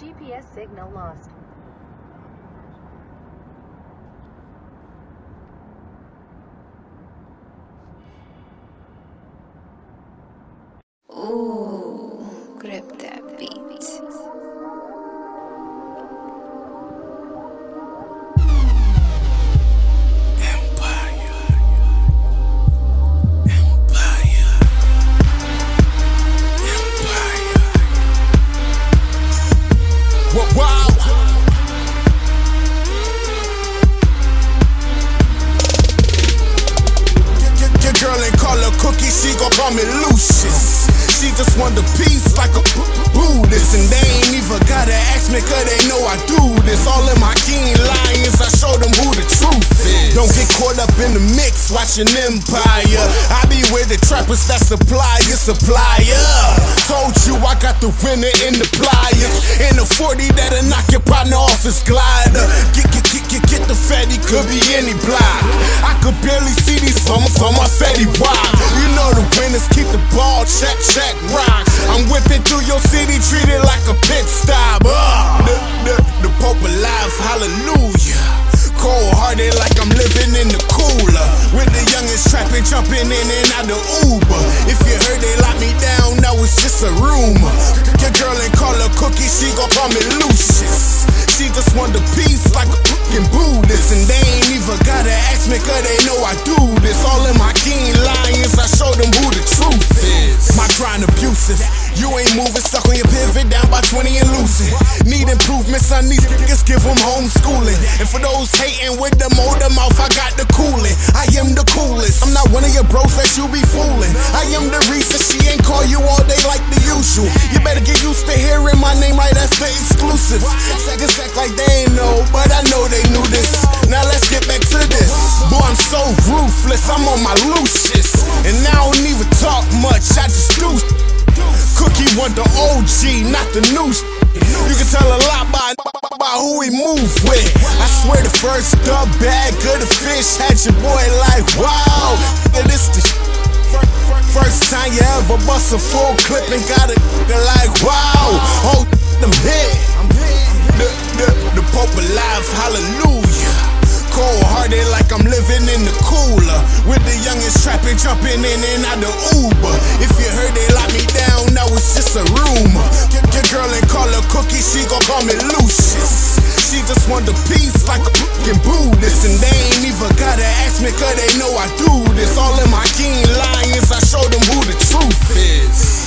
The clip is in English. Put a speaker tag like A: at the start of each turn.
A: GPS signal lost.
B: Cookie, she gon' call me Lucious. She just want the peace like a Buddhist. And they ain't even gotta ask me, cause they know I do this. All of my king lions, I show them who the truth is. Don't get caught up in the mix, watching Empire. I be with the trappers that supply your supplier. Told you I got the winner in the pliers. In the 40 that'll knock your partner off his glider. Could be any block. I could barely see these summers on my fatty wide. You know the winners keep the ball, check, check, rock. I'm whipping through your city, treated like a pit stop. Uh, the, the, the Pope alive, hallelujah. Cold hearted like I'm living in the cooler. With the youngest trapping, jumping in and out the Uber. If you heard they locked me down, now it's just a rumor. Your girl ain't call her cookie, she gon' call me Lucious. She just want the peace You ain't moving, stuck on your pivot, down by 20 and losing. Need improvements, I need niggas, give them homeschooling. And for those hating with the motor mouth, I got the cooling. I am the coolest. I'm not one of your bros that you be fooling. I am the reason she ain't call you all day like the usual. You better get used to hearing my name right, that's the exclusive. Seconds act like they ain't know, but I know they knew this. Now let's get back to this. Boy, I'm so ruthless, I'm on my. And want the OG, not the new. You can tell a lot by, by who he move with. I swear the first dub bag of the fish had your boy like, wow, this the First time you ever bust a full clip and got nigga like, wow, oh, them hit. The, the, the With the youngest trapping, jumping in and out the Uber. If you heard they locked me down, now it's just a rumor. Your, your girl ain't call her cookie, she gon' call me Lucious. She just want the peace like a fucking Buddhist. And they ain't even gotta ask me, cause they know I do this. All of my king lions, I show them who the truth is.